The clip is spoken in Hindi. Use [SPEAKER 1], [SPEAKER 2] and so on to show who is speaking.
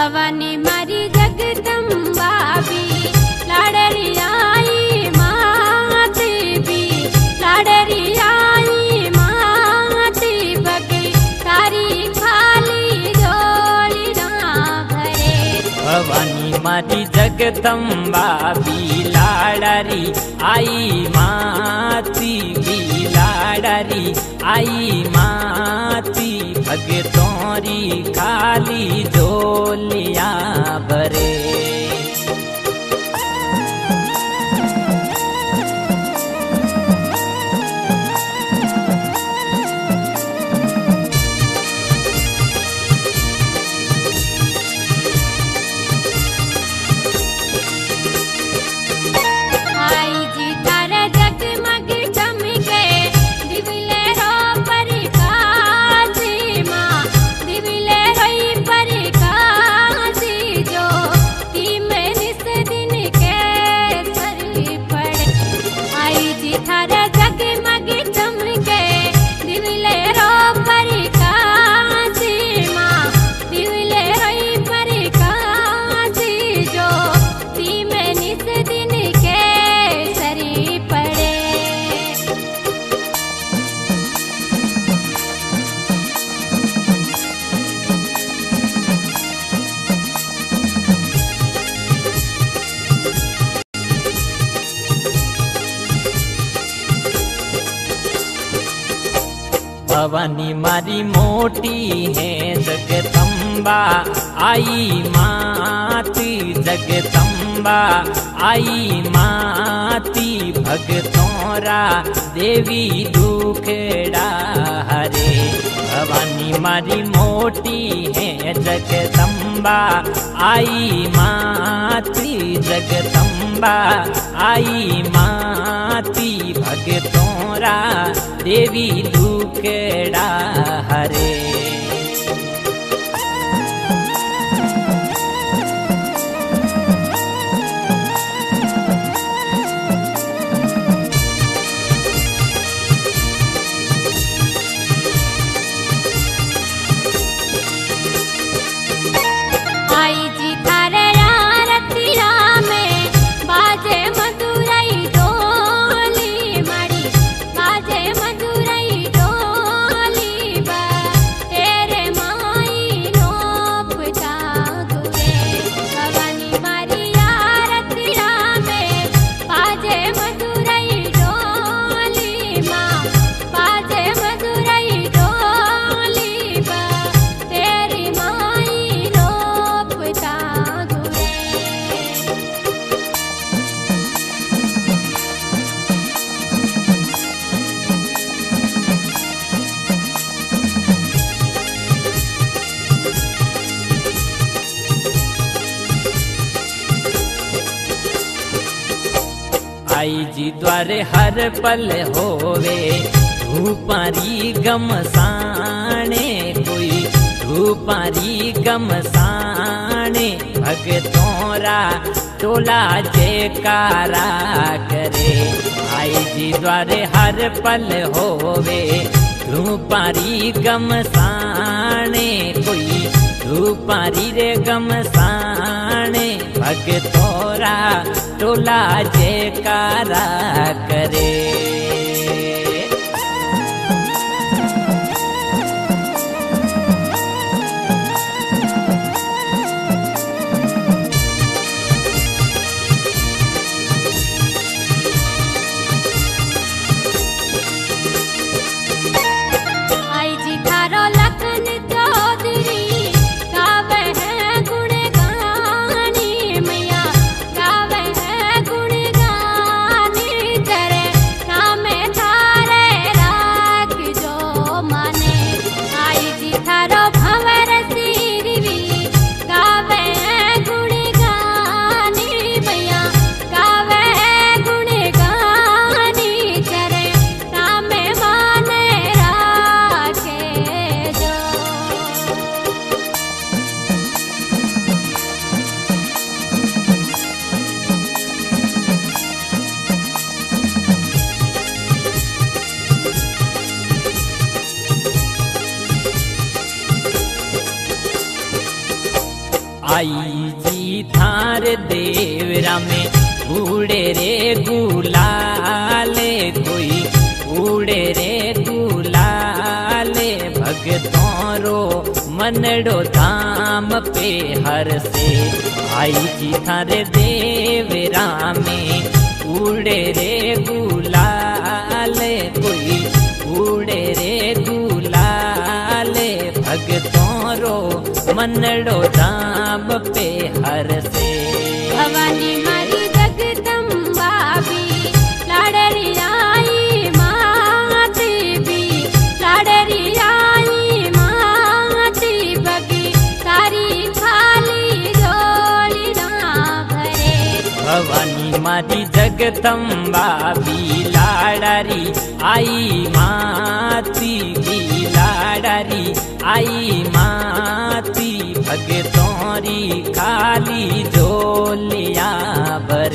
[SPEAKER 1] भवानी मारी जगदम्बा भी, लाडरी आई माँ देवी लाडरी
[SPEAKER 2] आई माँ दीपक तारी खाली डोली ना भरे भवानी मारी जगदम्बा भी, लाडरी आई माती देवी लाडरी आई माँ भगतोरी खाली जो जोलिया भरे
[SPEAKER 1] भवानी मारी मोटी है जगदम्बा आई माती जगदम्बा आई माती भगतोरा देवी दुखड़ा हरे। भवानी मारी मोटी है जगदम्बा, आई माती जगदम्बा, आई माती भगतोरा देवी दुखड़ा हरे।
[SPEAKER 2] आई जी
[SPEAKER 1] द्वारे हर पल होवे धूपारी गमसाने कोई धूपारी गमसाने भगतोरा टोला जयकारा करे। आई जी द्वारे हर पल होवे धूपारी गमसाने कोई धूपारी रे गमसाने भगतोरा टोला जयकारा करे।
[SPEAKER 2] आई जी थार
[SPEAKER 1] देवरा में उड़े रे गुलाले कोई उड़े रे गुलाले भगतों रो मनड़ो धाम पे हर से। आई जी थारे देवरा में उड़े रे गुलाले मनड़ो धाम पे हर से।
[SPEAKER 2] भवानी मारी जगदम्बा भी लाडरी आई माती भी लाडरी आई माती बगी सारी खाली झोली ना भरे।
[SPEAKER 1] भवानी मारी जगदम्बा भी लाडारी आई माती भी लाडारी आई माती भगतोरी काली झोलिया बर